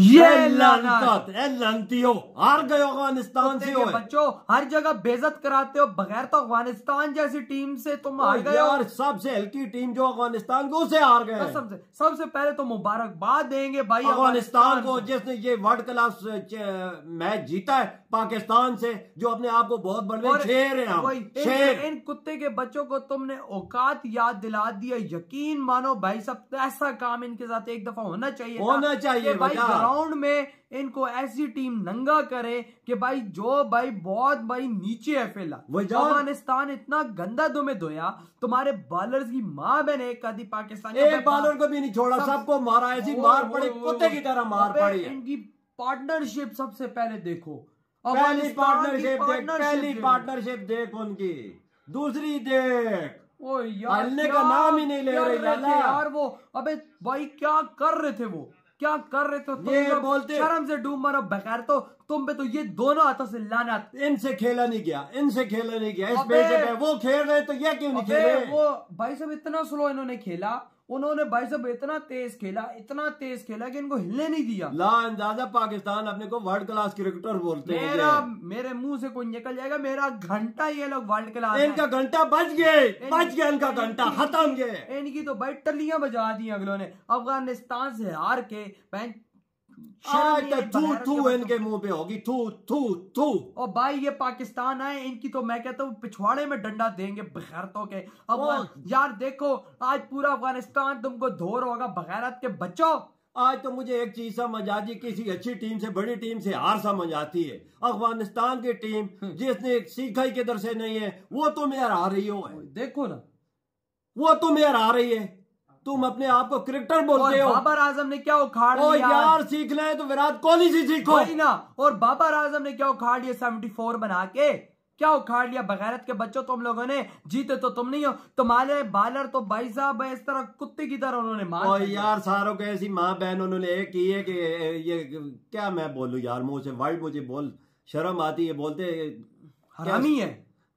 ये लानत लानत ए लंतियो हार गए अफ़गानिस्तान से होए। बच्चों हर जगह बेजत कराते हो बगैर तो अफ़गानिस्तान जैसी टीम से तुम हार गए हो। यार सबसे हल्की टीम जो अफ़गानिस्तान को उसे हार गए। कसम से सबसे पहले तो मुबारकबाद देंगे भाई अफ़गानिस्तान को। जिसने ये वर्ल्ड क्लास मैच जीता है पाकिस्तान से जो अपने आप को बहुत बड़े शेर है इन, शेर इन कुत्ते के बच्चों को तुमने औकात याद दिला दिया यकीन मानो भाई सब ऐसा काम इनके साथ एक दफ़ा होना चाहिए होना चाहिए भाई। ग्राउंड में इनको ऐसी टीम नंगा करे कि भाई जो भाई बहुत भाई नीचे है फ़िलहाल। अफ़गानिस्तान इतना गंदा तुम्हें धोया तुम्हारे बॉलर्स की माँ बहन एक आधी पाकिस्तानी एक बॉलर को भी नहीं छोड़ा सब- सबको मारा ऐसी मार पड़ी कुत्ते की तरह मार पड़ी इनकी पार्टनरशिप सबसे पहले देखो। पहली पार्टनरशिप देख पहली पार्टनरशिप देख उनकी। दूसरी देख। ओ यार का नाम ही नहीं ले रही यार वो? अबे भाई क्या कर रहे थे वो? क्या कर रहे थे तुम ये बोलते- शर्म से डूब मरो बेकार तो। तुम पे तो ये दोनों हाथों से लाना इनसे खेला नहीं गया इनसे खेला नहीं गया। इस पे वो खेल रहे तो ये क्यों नहीं खेल खेले वो भाई साहब इतना स्लो इन्होंने खेला। उन्होंने भाई साहब इतना तेज खेला इतना तेज खेला कि इनको हिलने नहीं दिया। ला अंदाज़ा पाकिस्तान अपने को वर्ल्ड क्लास क्रिकेटर बोलते हैं मेरा मेरे मुँह से कोई निकल जाएगा मेरा घंटा ये लोग वर्ल्ड क्लास इनका घंटा बच गए बच गया इनका घंटा खत्म गए। इनकी तो भाई टलियाँ बजा दी अगलों ने। अफ़गानिस्तान से हार के थू के इनके मुँह पे होगी थू थू थू और भाई ये पाकिस्तान आए इनकी तो मैं कहता हूँ पिछवाड़े में डंडा देंगे बगैरतों के। अब यार देखो आज पूरा अफ़गानिस्तान तुमको धोर होगा बगैरत के बच्चों। आज तो मुझे एक चीज़ समझ आती किसी अच्छी टीम से बड़ी टीम से हार समझ आती है। अफ़गानिस्तान की टीम हम्म। जिसने सीखा ही किधर से नहीं है वो तुम्हें हरा रही हो। देखो ना। वो तुम्हें हरा रही है। तुम अपने आप को क्रिकेटर बोलते हो। बाबर आज़म ने क्या उखाड़ ओ लिया? यार सीखना है तो विराट कोहली से सीखो। वही ना और बाबर आज़म ने क्या उखाड़ लिया 74 बना के? क्या उखाड़ लिया? बगैरत के बच्चों तुम लोगों ने जीते तो तुम नहीं हो। तुम्हारे बालर तो भाई साहब इस तरह कुत्ते की तरह उन्होंने मार और यार सारों को ऐसी माँ बहन उन्होंने एक की है कि ये क्या मैं बोलूँ यार मुँह से वर्ड मुझे बोल शर्म आती है बोलते हरामी है।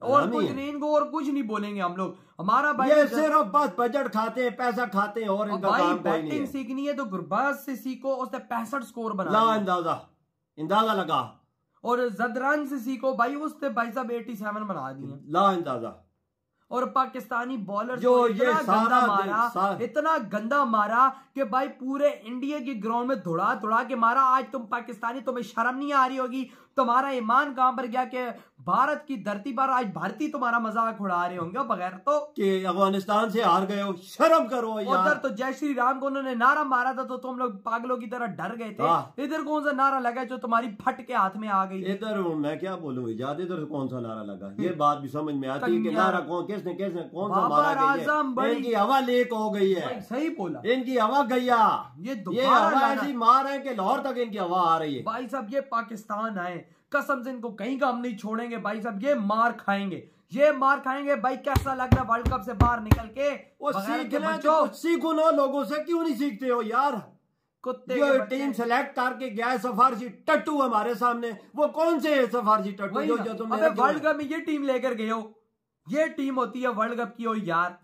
और कुछ नहीं इनको और कुछ नहीं बोलेंगे हम लोग। हमारा भाई ये सिर्फ़ बस बजट खाते हैं पैसा खाते हैं और इनका भाई काम बैटिंग सीखनी है तो गुरबाज से सीखो उसने पैंसठ स्कोर बना ला अंदाज़ा अंदाज़ा लगा। और जदरान से सीखो भाई उसने भाई साहब 87 बना दिए। ला अंदाज़ा। और पाकिस्तानी बॉलर जो ये सारा गंदा मारा सा- इतना गंदा मारा कि भाई पूरे इंडिया के ग्राउंड में धुड़ा धुड़ा के मारा। आज तुम पाकिस्तानी तुम्हें शर्म नहीं आ रही होगी? तुम्हारा ईमान कहाँ पर गया कि भारत की धरती पर आज भारतीय तुम्हारा मज़ाक उड़ा रहे होंगे बगैर तो। कि अफ़गानिस्तान से हार गए हो शर्म करो उधर तो जय श्री राम को उन्होंने नारा मारा था तो तुम लोग पागलों की तरह डर गए। थे। इधर कौन सा नारा लगा जो तुम्हारी फट के हाथ में आ गई इधर मैं क्या बोलूँ इजाद इधर कौन सा नारा लगा? ये बात भी समझ में आती है कि नारा कौन किसने किसने कौन सा मारा इनकी हवा लेक हो गई है। सही बोला। इनकी हवा गैया। ये ये हवा ऐसी मार है कि लाहौर तक इनकी हवा आ रही है। भाई साहब ये पाकिस्तान आए कसम से इनको कहीं का हम नहीं छोड़ेंगे भाई साहब ये मार खाएँगे। ये मार खाएँगे भाई कैसा लग रहा है वर्ल्ड कप से बाहर निकल के? वो है बच्चों, तो सीखो ना लोगों से क्यों नहीं सीखते हो यार? कुत्ते जो टीम सेलेक्ट करके गया है सफारशी टट्टू हमारे सामने। वो कौन से है सफारशी टट्टू जो जो रखे वर्ल्ड कप में ये टीम लेकर गए हो। ये टीम होती है वर्ल्ड कप की हो यार।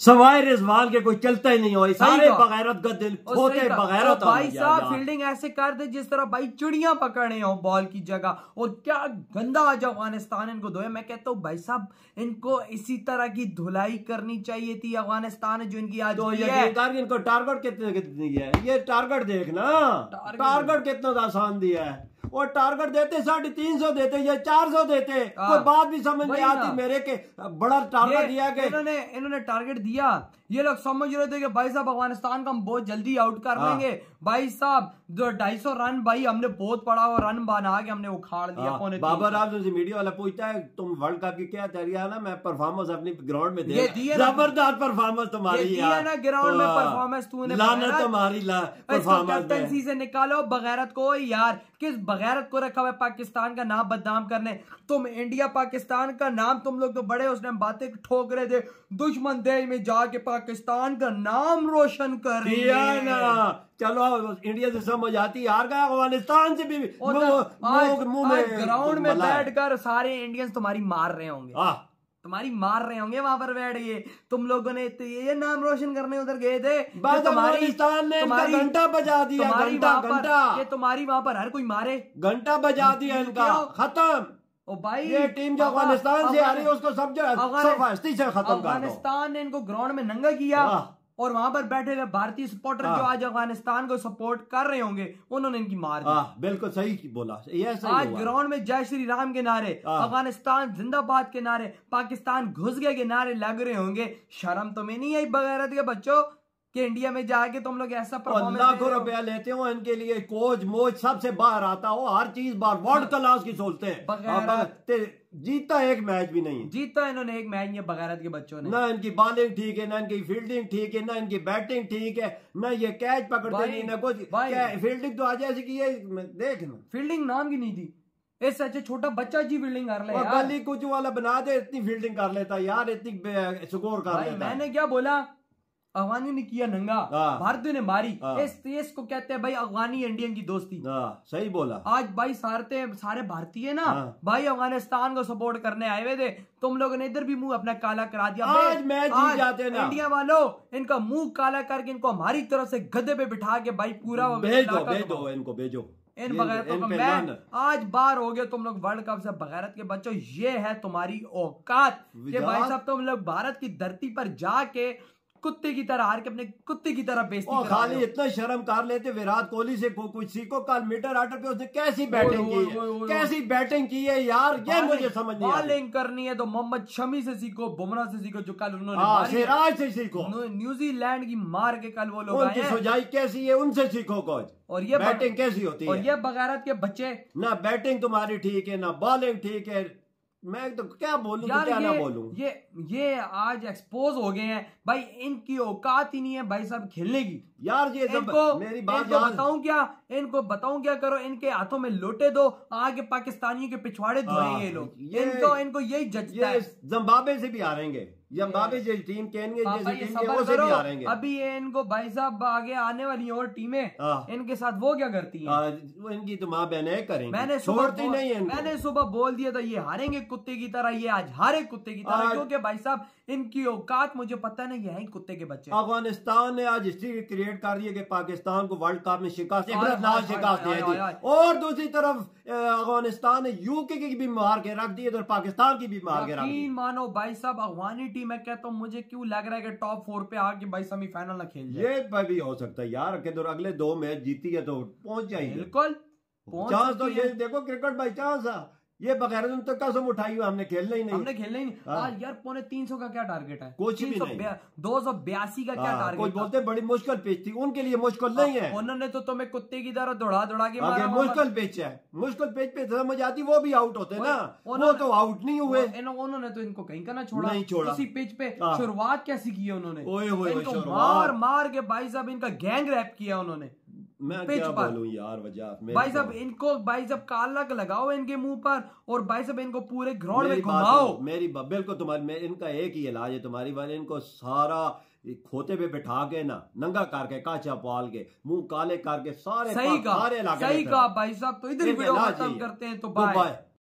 सवाए रिजवान के कोई चलता ही नहीं हो। सारे बगैरत गद्दे और होते बगैरत भाई साहब फील्डिंग ऐसे कर दे जिस तरह भाई चिड़िया पकड़े हो बॉल की जगह। और क्या गंदा आज अफ़गानिस्तान इनको धोए मैं कहता हूँ भाई साहब इनको इसी तरह की धुलाई करनी चाहिए थी अफ़गानिस्तान ने जो इनकी आज तो ये है। इनको टारगेट कितने कितनी है? ये टारगेट देखना। टारगेट कितना आसान दिया है। और टारगेट देते साढ़े तीन सौ देते या चार सौ देते। हाँ। कोई बात भी समझ नहीं आती मेरे के बड़ा टारगेट दिया गया इन्होंने इन्होंने टारगेट दिया। ये लोग समझ रहे थे कि भाई साहब अफ़गानिस्तान को हम बहुत जल्दी आउट कर हाँ। लेंगे भाई साहब जो ढाई सौ रन भाई हमने बहुत पड़ा हुआ रन बना के हमने उखाड़ दिया हाँ, बाबर सौ। आज़म से मीडिया वाला पूछता है तुम वर्ल्ड कप की क्या तैयारी है ना मैं परफॉर्मेंस अपनी ग्राउंड में दे ज़बरदस्त परफॉर्मेंस तुम्हारी यार। ना ग्राउंड में हाँ। परफॉर्मेंस तूने लानत बगैरत। तुम्हारी ला परफॉर्मेंस से निकालो बगैरत को यार किस बगैरत को रखा हुआ पाकिस्तान का नाम बदनाम करने तुम इंडिया पाकिस्तान का नाम तुम लोग तो बड़े उसने बातें ठोक रहे थे दुश्मन देश में जाके पाकिस्तान का नाम रोशन कर रही दिया है। ना। चलो इंडिया से समझ आती हार गया अफ़गानिस्तान से भी ग्राउंड में। बैठकर सारे इंडियंस तुम्हारी मार रहे होंगे। हाँ। तुम्हारी मार रहे होंगे वहाँ पर बैठ गए तुम लोगों ने तो ये नाम रोशन करने उधर गए थे। तुम्हारी ने तुम्हारी- घंटा बजा दिया तुम्हारी घंटा वहाँ पर घंटा। ये तुम्हारी वहाँ पर हर कोई मारे। घंटा बजा दिया इनका। खत्म। ओ भाई ये टीम जो अफ़गानिस्तान से आ रही है उसको सबसे खत्म कर दो। अफ़गानिस्तान ने इनको ग्राउंड में नंगा किया और वहाँ पर बैठे हुए भारतीय सपोर्टर हाँ। जो आज अफ़गानिस्तान को सपोर्ट कर रहे होंगे उन्होंने इनकी मार दी। हाँ बिल्कुल सही बोला ये सही आज ग्राउंड में जय श्री राम के नारे हाँ। अफ़गानिस्तान जिंदाबाद के नारे पाकिस्तान घुस गए के नारे लग रहे होंगे। शर्म तो में नहीं आई बगैरत के बच्चों। कि इंडिया में जाके तुम लोग ऐसा लाखों रुपया लेते हो इनके लिए कोच मोच सबसे बाहर आता हो हर चीज़ बाहर वर्ल्ड क्लास की सोचते हैं। बगैर- जीता एक मैच भी नहीं जीता इन्होंने एक मैच ये बगैरत के बच्चों ने। ना इनकी बॉलिंग ठीक है ना इनकी फील्डिंग ठीक है ना इनकी बैटिंग ठीक है ना ये कैच पकड़ते नहीं ना कुछ। फील्डिंग तो आज ऐसी की है देख ना फील्डिंग नाम की नहीं थी। इससे अच्छा छोटा बच्चा जी फील्डिंग कर ले यार। गली कुछ वाला बना दे इतनी फील्डिंग कर लेता यार इतनी स्कोर कर लेता। मैंने क्या बोला? अफगानी ने किया नंगा हाँ। भारतीय ने मारी। हाँ। इस देश को कहते हैं भाई अफगानी इंडियन की दोस्ती। हाँ सही बोला। आज भाई सारे सारे भारतीय ना। भाई अफ़गानिस्तान को सपोर्ट करने आए हुए थे। तुम लोगों ने इधर भी मुँह अपना काला करा दिया। आज मैच जीत जाते ना। इंडिया वालों इनका मुँह काला करके इनको हमारी तरफ़ से गद्दे पे बिठा के भाई पूरा भेज भेज इनको भेजो। इन बगैरतों का आज बार हो गए तुम लोग वर्ल्ड कप से बगैरत के बच्चों ये है तुम्हारी औकात। कि भाई साहब तुम लोग भारत की धरती पर जाके कुत्ते की तरह हार के अपने कुत्ते की तरह करा खाली इतना शर्म कर लेते विराट कोहली से को, कुछ सीखो कल मीटर आटर पे उसने कैसी बैटिंग की है? कैसी बैटिंग की है यार? ये मुझे समझ नहीं बॉलिंग करनी है तो मोहम्मद शमी से सीखो बुमराह से सीखो जो कल उन्होंने हाँ से सीखो। न्यूजीलैंड की मार के कल वो लोग उनकी आए कैसी है उनसे सीखो कोच। और ये बैटिंग कैसी होती है? और ये बगैरत के बच्चे ना बैटिंग तुम्हारी ठीक है ना बॉलिंग ठीक है मैं तो क्या बोलूँ तो यार क्या ना ये बोलूँ? ये ये आज एक्सपोज हो गए हैं। भाई इनकी औकात ही नहीं है भाई साहब खेलने की। यार ये जब इनको मेरी बात इनको बताऊँ क्या? इनको बताऊँ क्या करो? इनके हाथों में लोटे दो आगे पाकिस्तानियों के पिछवाड़े धोएँगे ये लोग। इनको इनको यही जज ये जिम्बाब्वे जम्बाबे से भी आ जम्बाबे टीम अभी ये इनको भाई साहब आगे आने वाली और टीमें हाँ। इनके साथ वो क्या करती हैं? हाँ, इनकी तो माँ बहनें करेंगे। मैंने सुबह छोड़ती बोल- नहीं है मैंने सुबह बोल दिया था ये हारेंगे कुत्ते की तरह ये आज हारे कुत्ते की तरह क्योंकि भाई साहब इनकी औकात मुझे पता नहीं है कुत्ते के बच्चे। अफ़गानिस्तान ने आज हिस्ट्री क्रिएट कर रही है कि पाकिस्तान को वर्ल्ड कप में शिकस्त इबरतनाक दे दी और दूसरी तरफ़ अफ़गानिस्तान ने यूके की भी मार के रख दी है और पाकिस्तान की भी मार के रख दी। मानो भाई साहब अफगानी टीम मैं कहता हूँ मुझे क्यों लग रहा है कि टॉप फोर पे आके भाई सेमीफाइनल ना खेल ये भाई भी हो सकता है यार कि तो अगले दो मैच जीती है तो पहुँच जाएगी। बिल्कुल पहुँच चांस तो ये देखो क्रिकेट बाई चांस है ये बगैर तुम तो कसम उठाई हुई हमने खेलना ही नहीं हमने खेलना ही नहीं हाँ। आज यार पौने तीन सौ का क्या टारगेट है कुछ भी नहीं। दो सौ बयासी का क्या हाँ, टारगेट कोई बोलते बड़ी मुश्किल पिच थी उनके लिए मुश्किल नहीं है उन्होंने तो तुम्हें कुत्ते की तरह दौड़ा दौड़ा के मारा। मुश्किल पिच है मुश्किल पिच पे समझ आती वो भी आउट होते ना वो तो आउट नहीं हुए उन्होंने तो इनको कहीं का ना छोड़ा नहीं छोड़ा। इसी पिच पे हाँ। शुरुआत कैसी की है उन्होंने शुरुआत। मार मार के भाई साहब इनका गैंग रैप किया उन्होंने मैं पिच क्या बोलूँ। यार वजह भाई तो- साहब इनको भाई साहब कालक लगाओ इनके मुँह पर और भाई साहब इनको पूरे ग्राउंड में घुमाओ। मेरी बिल्कुल तुम्हारी मैं इनका एक ही इलाज है तुम्हारी वाले इनको सारा खोते पे बिठा के ना नंगा करके काचा पाल के मुँह काले करके सारे सही पा- सारे इलाके सही कहा भाई साहब तो इधर ही वीडियो खत्म करते हैं तो तो बाय बाय